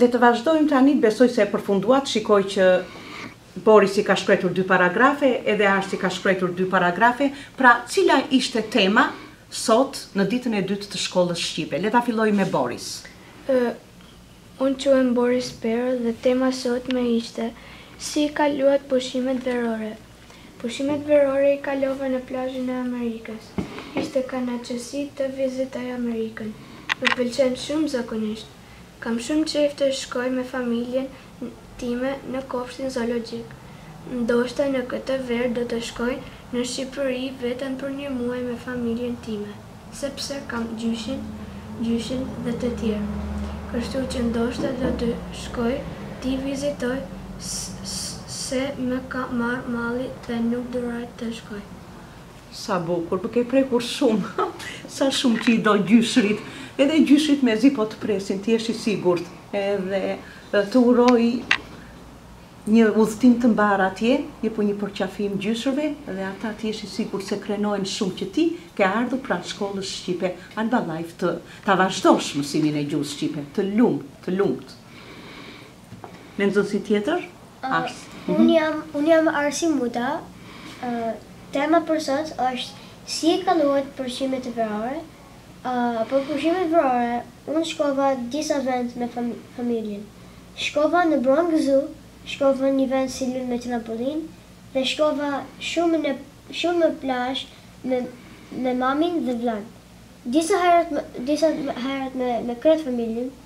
Le të vazhdojmë tani, besoj se e përfunduat, shikoj që Borisi ka shkruajtur dy paragrafe, edhe Arsi ka shkruajtur dy paragrafe, pra cila ishte tema sot në ditën e dytë të shkollës shqipe? Le ta filloj me Boris. Ë, Unë quhem Boris Pero dhe tema e sotme ishte, Si i kaluat pushimet verore? Pushimet verore i kalova në plazhin e Amerikës. Ishte kënaqësi të vizitoj Amerikën. Më pëlqen shumë zakonisht. Kam shumë qejf të shkoj me familjen time në Kopshtin Zoologjik. Ndoshta në këtë verë do të shkoj në Shqipëri vetëm për një muaj me familjen time, sepse kam gjyshin, gjyshen dhe të tjerë. Kështu që ndoshta do të shkoj t'i vizitoj se më ka marrë malli dhe nuk duroj të shkoj. Sa bukur, më ke prekur shumë, sa shumë që i do gjyshrit, edhe gjyshrit mezi po të presin, të jesh i sigurt. Edhe të uroj një udhëtim të mbarë atje, jepu një përqafim gjyshërve dhe ata të jesh i sigurt se krenohen shumë që ti ke ardhur pranë shkollës shqipe Alba Life ta vazhdosh mësimin e gjuhës shqipe. Të lumtë, të lumtë. Nxënësi tjetër? Ars. Unë jam, unë jam Arsi Muta. Tema për sot është si i kaluat pushimet verore? Për pushimet verore unë shkova disa vende me familjen. Shkova në Bronx Zoo, shkova në një vend si lun me trampolinë dhe shkova shumë në shumë në plazh me me mamin dhe vllanë. Disa herë disa herë me krejt familjen.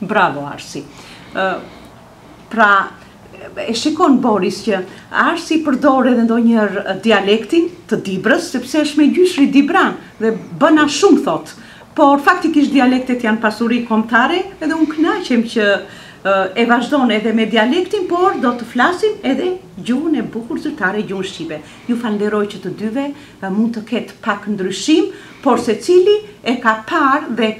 Bravo Arsi. Pra, e shikon Boris që Arsi e përdor edhe ndonjëherë dialektin të Dibrës, sepse është me gjyshrit dibranë dhe bëna shumë thotë. Por faktikisht dialektet janë pasuri kombëtare, edhe unë kënaqem që e vazhdon edhe me dialektin, por do të flasim edhe gjuhën e bukur zyrtare, gjuhën shqipe. Ju falënderoj që të dyve mund të ketë pak ndryshim, por secili e ka parë dhe e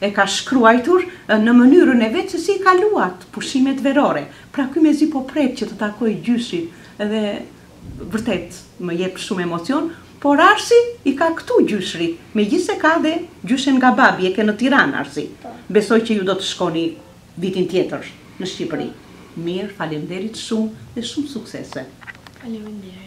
E ka shkruajtur në mënyrën e vet se si i kaluat pushimet verore. Pra ky mezi po pret që të takojë gjyshrit dhe vërtet më jep shumë emocion, por Arsi i ka këtu gjyshrit, megjithëse ka dhe gjyshen nga babi, e ke në Tiranë Arsi. Besoj që ju do të shkoni vitin tjetër në Shqipëri. Mirë, faleminderit shumë dhe shumë suksese. Faleminderit.